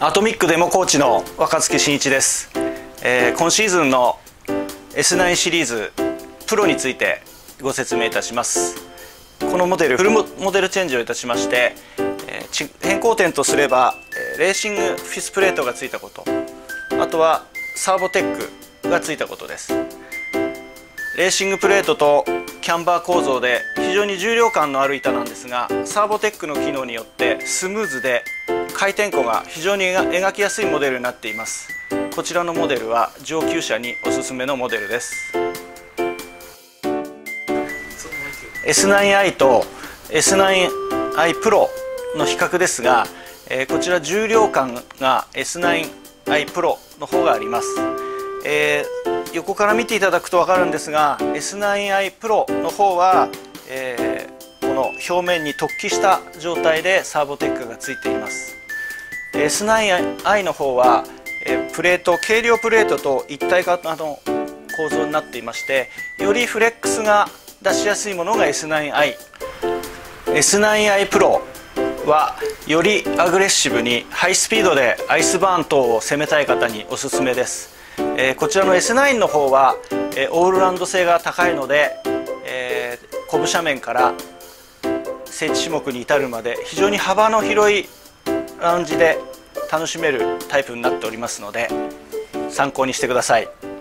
アトミックデモコーチの若槻真一です、えー、今シーズンの S9 シリーズプロについてご説明いたします。このモデルフルモデルチェンジをいたしまして、えー、変更点とすれば、え、レーシングフィスプレートがついたこと。あとはサーボテックがついたことです。レーシングプレートとキャンバー構造で非常に重量感のある板なんですがサーボテックの機能によってスムーズで回転弧が非常に描きやすいモデルになっています。こちらのモデルは上級者におすすめのモデルです。S9i と S9i Pro の比較ですが、えー、こちら重量感が S9i Pro の方があります、えー、横から見ていただくと分かるんですが S9i Pro の方は、えー、この表面に突起した状態でサーボテックがついています。S9i の方はえプレート軽量プレートと一体化の構造になっていましてよりフレックスが出しやすいものが S9i S9i Pro はよりアグレッシブにハイスピードでアイスバーン等を攻めたい方におすすめです、えー、こちらの S9 の方は、えー、オールラウンド性が高いので、えー、コブ斜面から聖地種目に至るまで非常に幅の広いラウンジで楽しめるタイプになっておりますので参考にしてください。